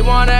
they wanna